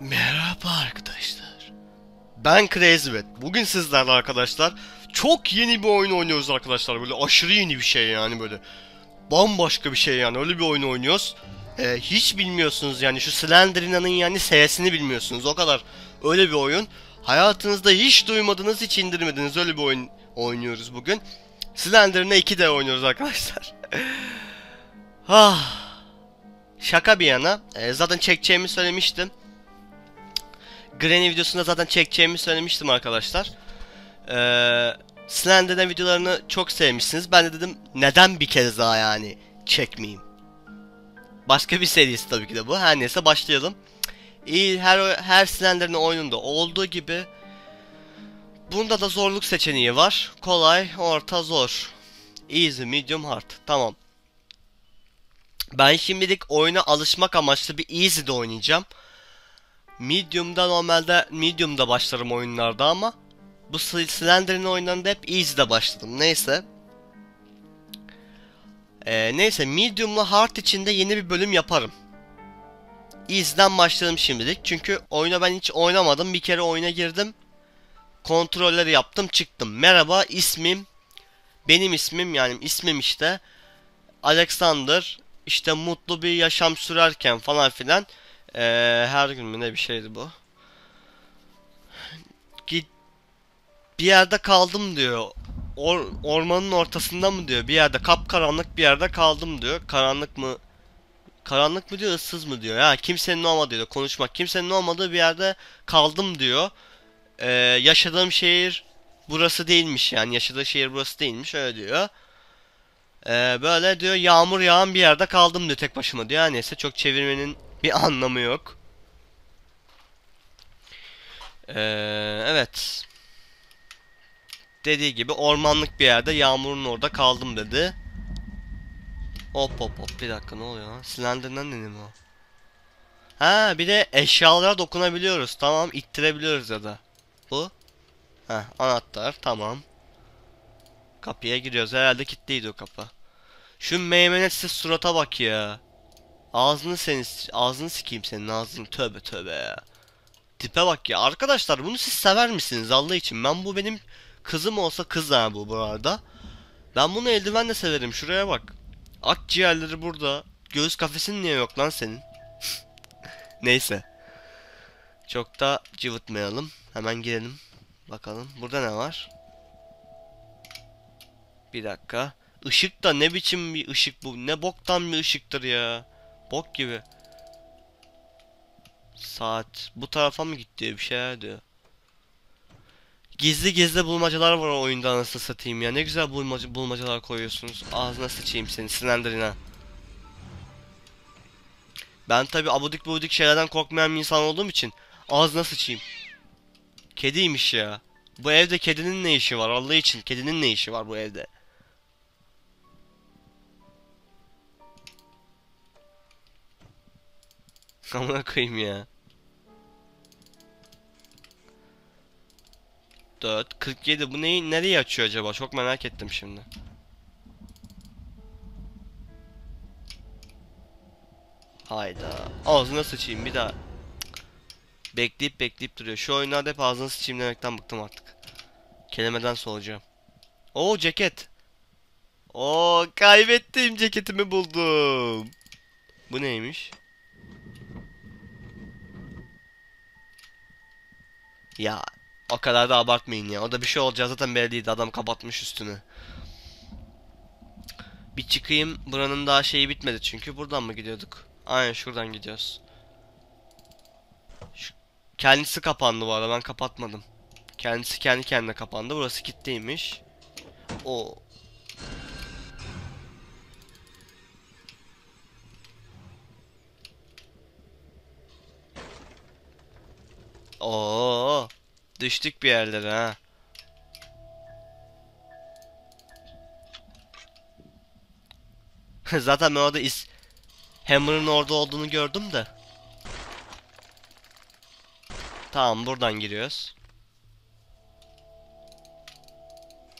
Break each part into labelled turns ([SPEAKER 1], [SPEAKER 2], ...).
[SPEAKER 1] Merhaba arkadaşlar. Ben Crazyvet. Bugün sizlerle arkadaşlar çok yeni bir oyun oynuyoruz arkadaşlar. Böyle aşırı yeni bir şey yani böyle. Bambaşka bir şey yani öyle bir oyun oynuyoruz. Ee, hiç bilmiyorsunuz yani şu Slenderina'nın yani S'sini bilmiyorsunuz o kadar. Öyle bir oyun. Hayatınızda hiç duymadığınız hiç indirmediğiniz öyle bir oyun oynuyoruz bugün. Slenderina 2 oynuyoruz arkadaşlar. ah. Şaka bir yana. e, zaten çekeceğimi söylemiştim. Granny videosunda zaten çekeceğimi söylemiştim arkadaşlar. Ee, Slender'den videolarını çok sevmişsiniz. Ben de dedim neden bir kez daha yani çekmeyeyim. Başka bir serisi tabii ki de bu. Her neyse başlayalım. İyi her her Slender'ın oyununda olduğu gibi bunda da zorluk seçeneği var. Kolay, orta, zor. Easy, medium, hard. Tamam. Ben şimdilik oyuna alışmak amaçlı bir easy'de oynayacağım. Medium'da normalde Medium'da başlarım oyunlarda ama bu Slender'in oyunlarında hep Easy'de başladım. Neyse. Ee, neyse Medium'la Hard içinde yeni bir bölüm yaparım. Easy'den başladım şimdilik. Çünkü oyuna ben hiç oynamadım. Bir kere oyuna girdim. Kontrolleri yaptım çıktım. Merhaba ismim. Benim ismim yani ismim işte. Alexander. İşte mutlu bir yaşam sürerken falan filan. Ee, her gün mü ne bir şeydi bu. Git bir yerde kaldım diyor. Or, ormanın ortasında mı diyor. Bir yerde kapkaranlık bir yerde kaldım diyor. Karanlık mı? Karanlık mı diyor, ıssız mı diyor. Ya kimsenin olmadığı diyor. Konuşmak. Kimsenin olmadığı bir yerde kaldım diyor. Ee, yaşadığım şehir burası değilmiş yani. Yaşadığı şehir burası değilmiş öyle diyor. Ee, böyle diyor yağmur yağan bir yerde kaldım diyor tek başıma diyor. Neyse çok çevirmenin bir anlamı yok. Ee, evet. Dediği gibi ormanlık bir yerde yağmurun orada kaldım dedi. Hop hop hop bir dakika ne oluyor lan? Slender'dan dedi mi o? Ha bir de eşyalara dokunabiliyoruz. Tamam ittirebiliyoruz ya da. Bu. Ha anahtar tamam. Kapıya giriyoruz. Herhalde kilitliydi o kapı. Şu meymenetsiz surata bak ya. Ağzını seni ağzını sikeyim senin ağzını tövbe tövbe ya. Tipe bak ya. Arkadaşlar bunu siz sever misiniz Allah için? Ben bu benim kızım olsa kız ha bu bu arada. Ben bunu eldivenle severim. Şuraya bak. Akciğerleri burada. Göğüs kafesin niye yok lan senin? Neyse. Çok da cıvıtmayalım. Hemen girelim. Bakalım. Burada ne var? Bir dakika. Işık da ne biçim bir ışık bu? Ne boktan bir ışıktır ya. Bok gibi. Saat. Bu tarafa mı gitti bir şeyler diyor. Gizli gizli bulmacalar var o oyunda anasını satayım ya. Ne güzel bulmaca, bulmacalar koyuyorsunuz. Ağzına sıçayım seni Slenderina. Ben tabi abudik budik şeylerden korkmayan bir insan olduğum için ağzına sıçayım. Kediymiş ya. Bu evde kedinin ne işi var Allah için? Kedinin ne işi var bu evde? Amına koyayım ya. 4 47 bu neyi nereye açıyor acaba? Çok merak ettim şimdi. Hayda. Ağzına sıçayım bir daha. Bekleyip bekleyip duruyor. Şu oyunlarda hep ağzına sıçayım demekten bıktım artık. Kelimeden solacağım. Oo ceket. Oo kaybettim ceketimi buldum. Bu neymiş? Ya o kadar da abartmayın ya. O da bir şey olacağı zaten belliydi. Adam kapatmış üstünü. Bir çıkayım. Buranın daha şeyi bitmedi çünkü. Buradan mı gidiyorduk? Aynen şuradan gidiyoruz. Kendisi kapandı bu arada. Ben kapatmadım. Kendisi kendi kendine kapandı. Burası kilitliymiş. O Oo, düştük bir yerlere ha. Zaten ben orada is Hammer'ın orada olduğunu gördüm de. Tamam buradan giriyoruz.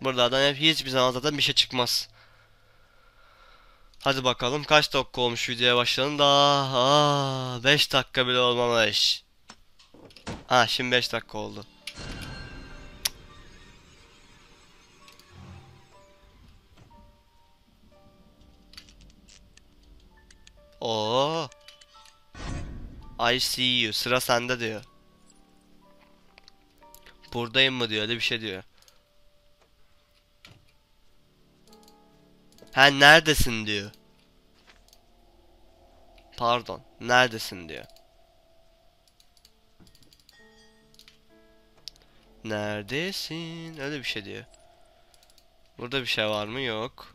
[SPEAKER 1] Buradan hep hiçbir zaman zaten bir şey çıkmaz. Hadi bakalım kaç dakika olmuş videoya başlayalım. Daha 5 dakika bile olmamış. Ha şimdi 5 dakika oldu. Oo. I see you. Sıra sende diyor. Buradayım mı diyor. Öyle bir şey diyor. Ha neredesin diyor. Pardon. Neredesin diyor. Neredesin? Öyle bir şey diyor. Burada bir şey var mı? Yok.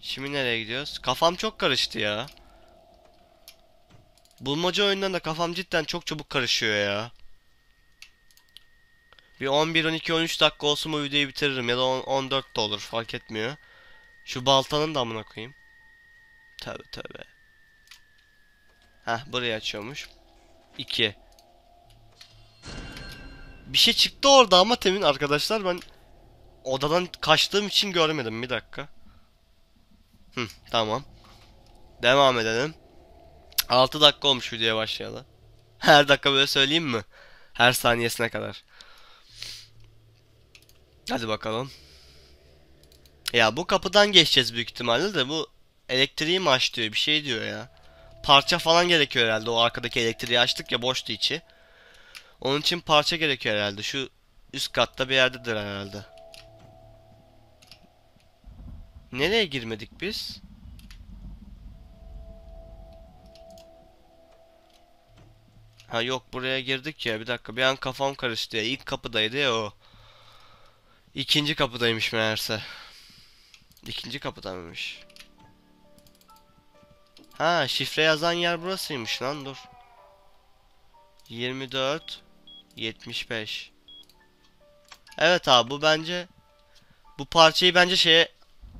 [SPEAKER 1] Şimdi nereye gidiyoruz? Kafam çok karıştı ya. Bulmaca oyundan da kafam cidden çok çabuk karışıyor ya. Bir 11, 12, 13 dakika olsun bu videoyu bitiririm ya da 10, 14 de olur fark etmiyor. Şu baltanın da amına koyayım. Tövbe tövbe. Heh burayı açıyormuş. 2. Bir şey çıktı orada ama temin arkadaşlar ben odadan kaçtığım için görmedim bir dakika. Hı tamam. Devam edelim. 6 dakika olmuş videoya başlayalı. Her dakika böyle söyleyeyim mi? Her saniyesine kadar. Hadi bakalım. Ya bu kapıdan geçeceğiz büyük ihtimalle de bu elektriği mi aç diyor bir şey diyor ya. Parça falan gerekiyor herhalde o arkadaki elektriği açtık ya boştu içi. Onun için parça gerekiyor herhalde şu üst katta bir yerdedir herhalde. Nereye girmedik biz? Ha yok buraya girdik ya bir dakika bir an kafam karıştı ya ilk kapıdaydı ya o. İkinci kapıdaymış meğerse. İkinci kapıda mıymış? Ha şifre yazan yer burasıymış lan dur. 24 75 Evet abi bu bence bu parçayı bence şeye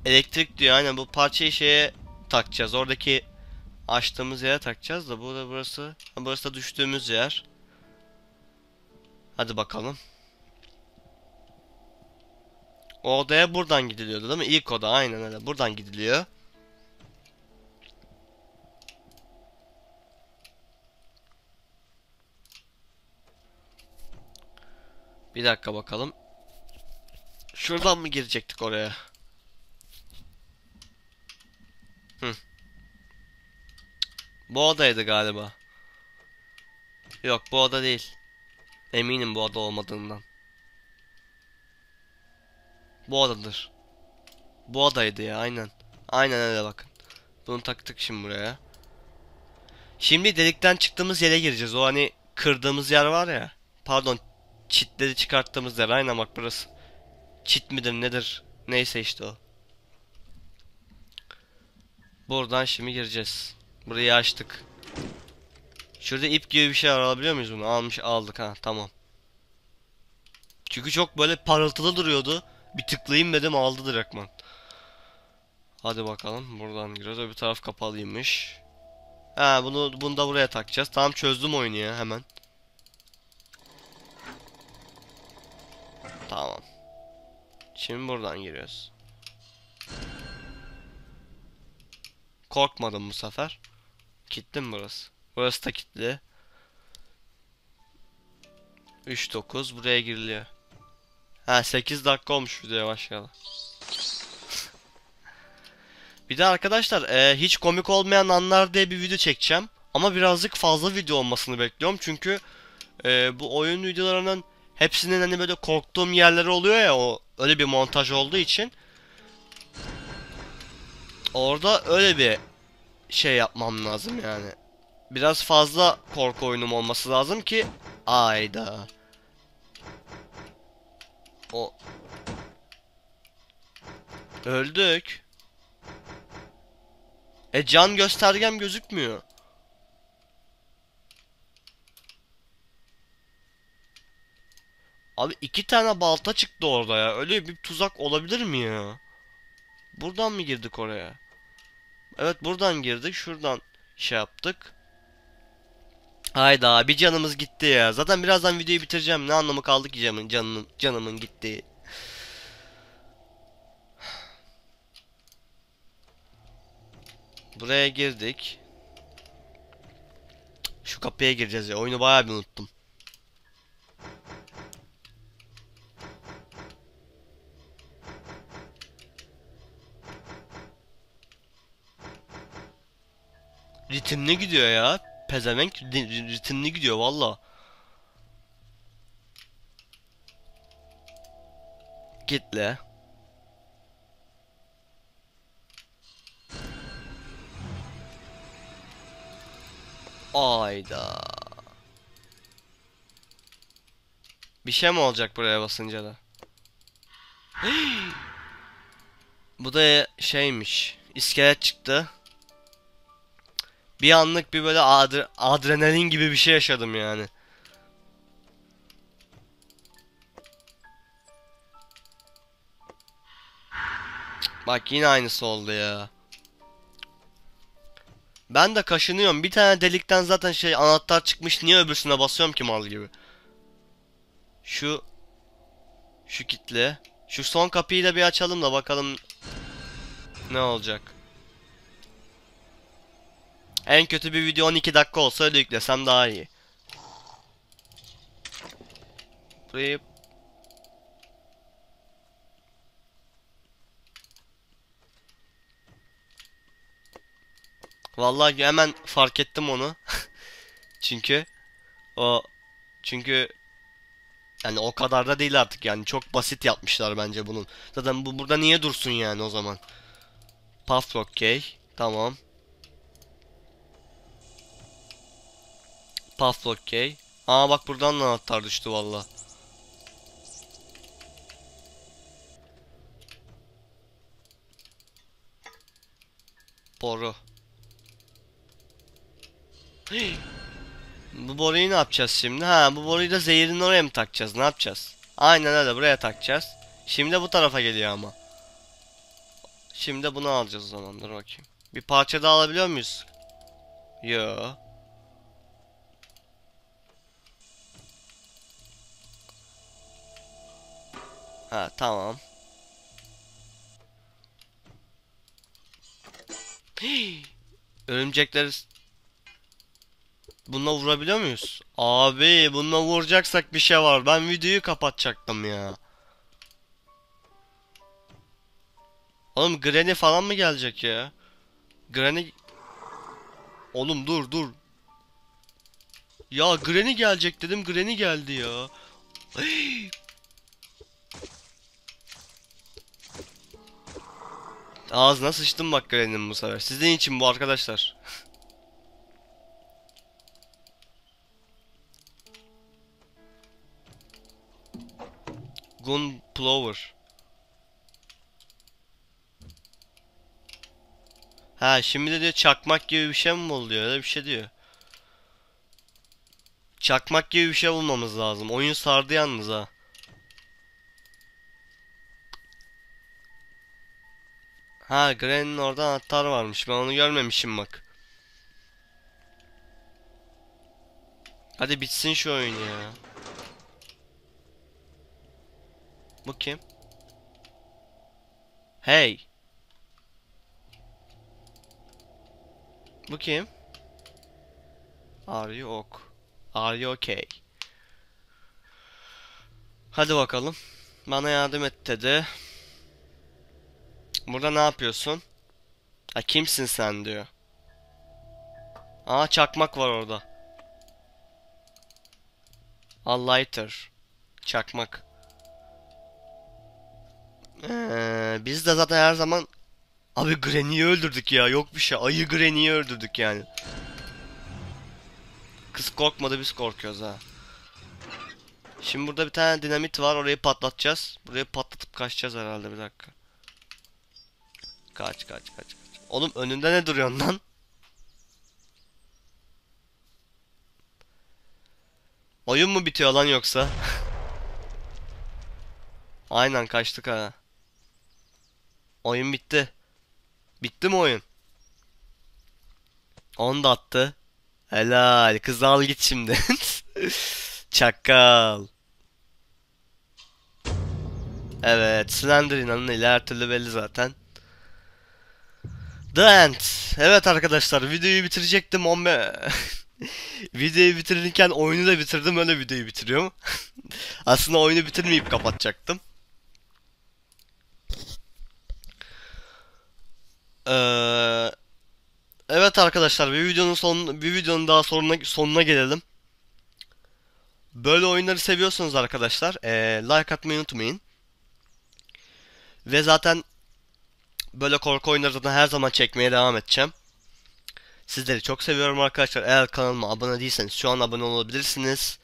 [SPEAKER 1] elektrik diyor aynen bu parçayı şeye takacağız. Oradaki açtığımız yere takacağız da burada burası burası da düştüğümüz yer. Hadi bakalım. O odaya buradan gidiliyordu değil mi? İlk oda aynen öyle. Buradan gidiliyor. Bir dakika bakalım. Şuradan mı girecektik oraya? Hı. Bu odaydı galiba. Yok bu oda değil. Eminim bu oda olmadığından. Bu odadır. Bu odaydı ya aynen. Aynen öyle bakın. Bunu taktık şimdi buraya. Şimdi delikten çıktığımız yere gireceğiz. O hani kırdığımız yer var ya. Pardon. Çitleri çıkarttığımız yer. Aynen bak burası. Çit midir nedir? Neyse işte o. Buradan şimdi gireceğiz. Burayı açtık. Şurada ip gibi bir şey var alabiliyor muyuz bunu? Almış aldık ha tamam. Çünkü çok böyle parıltılı duruyordu. Bir tıklayayım dedim aldı direktman. Hadi bakalım buradan giriyoruz. Öbür taraf kapalıymış. Ha bunu bunu da buraya takacağız. Tamam çözdüm oyunu ya hemen. Tamam. Şimdi buradan giriyoruz. Korkmadım bu sefer. Kilitli mi burası? Burası da kilitli. 3-9 buraya giriliyor. Ha 8 dakika olmuş videoya başlayalım. Bir de arkadaşlar e, hiç komik olmayan anlar diye bir video çekeceğim. Ama birazcık fazla video olmasını bekliyorum. Çünkü e, bu oyun videolarının hepsinin hani böyle korktuğum yerleri oluyor ya o öyle bir montaj olduğu için. Orada öyle bir şey yapmam lazım yani. Biraz fazla korku oyunum olması lazım ki ayda. O Öldük. E can göstergem gözükmüyor. Abi iki tane balta çıktı orada ya. Öyle bir tuzak olabilir mi ya? Buradan mı girdik oraya? Evet buradan girdik. Şuradan şey yaptık. Hayda bir canımız gitti ya. Zaten birazdan videoyu bitireceğim. Ne anlamı kaldı ki canımın canımın canımın gitti. Buraya girdik. Şu kapıya gireceğiz ya. Oyunu bayağı bir unuttum. Ritimli gidiyor ya. Pezevenk ri- ritimli gidiyor valla. Kitle. Ayda. Bir şey mi olacak buraya basınca da? Bu da şeymiş. İskelet çıktı. Bir anlık bir böyle adre- adrenalin gibi bir şey yaşadım yani. Bak yine aynısı oldu ya. Ben de kaşınıyorum. Bir tane delikten zaten şey anahtar çıkmış. Niye öbürsüne basıyorum ki mal gibi? Şu şu kitle. Şu son kapıyı da bir açalım da bakalım ne olacak. En kötü bir video 12 dakika olsa öyle yüklesem daha iyi. Burayı Vallahi hemen fark ettim onu. Çünkü o çünkü yani o kadar da değil artık yani çok basit yapmışlar bence bunun. Zaten bu burada niye dursun yani o zaman? Puff okey. Tamam. Puff okey. Aa bak buradan da anahtar düştü valla. Boru. Bu boruyu ne yapacağız şimdi? Ha bu boruyu da zehirin oraya mı takacağız? Ne yapacağız? Aynen öyle buraya takacağız. Şimdi bu tarafa geliyor ama. Şimdi bunu alacağız o zaman. Dur bakayım. Bir parça daha alabiliyor muyuz? Yo. Ha tamam. Örümcekleri Bununla vurabiliyor muyuz? Abi bununla vuracaksak bir şey var. Ben videoyu kapatacaktım ya. Oğlum Granny falan mı gelecek ya? Granny... Oğlum dur dur. Ya Granny gelecek dedim Granny geldi ya. Ağzına sıçtım bak Granny'nin bu sefer. Sizin için bu arkadaşlar. Gunplower. Ha şimdi de diyor çakmak gibi bir şey mi oluyor? Öyle bir şey diyor. Çakmak gibi bir şey bulmamız lazım. Oyun sardı yalnız ha. Ha Granny'nin orada anahtar varmış. Ben onu görmemişim bak. Hadi bitsin şu oyun ya. Bu kim? Hey. Bu kim? Are you ok? Are you okay? Hadi bakalım. Bana yardım et dedi. Burada ne yapıyorsun? Ha kimsin sen diyor. Aa çakmak var orada. A lighter. Çakmak. Ee, biz de zaten her zaman Abi Granny'yi öldürdük ya. Yok bir şey. Ayı Granny'yi öldürdük yani. Kız korkmadı biz korkuyoruz ha. Şimdi burada bir tane dinamit var. Orayı patlatacağız. Burayı patlatıp kaçacağız herhalde bir dakika. Kaç kaç kaç kaç. Oğlum önünde ne duruyorsun lan? Oyun mu bitiyor lan yoksa? Aynen kaçtık ha. Oyun bitti. Bitti mi oyun? Onu da attı. Helal. Kız al git şimdi. Çakal. Evet. Slenderman'ın eli her türlü belli zaten. The End. Evet arkadaşlar videoyu bitirecektim. 15... videoyu bitirirken oyunu da bitirdim. Öyle videoyu bitiriyorum. Aslında oyunu bitirmeyip kapatacaktım. Ee, evet arkadaşlar bir videonun son bir videonun daha sonuna sonuna gelelim. Böyle oyunları seviyorsanız arkadaşlar eee, like atmayı unutmayın. Ve zaten böyle korku oyunları zaten her zaman çekmeye devam edeceğim. Sizleri çok seviyorum arkadaşlar. Eğer kanalıma abone değilseniz şu an abone olabilirsiniz.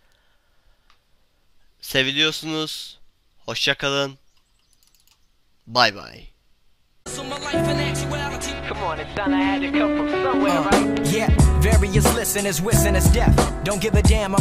[SPEAKER 1] Seviliyorsunuz. Hoşça kalın. Bay bay.
[SPEAKER 2] Come on, it's son, I had to come from somewhere, right?
[SPEAKER 3] Yeah, various listeners wishing us death. Don't give a damn,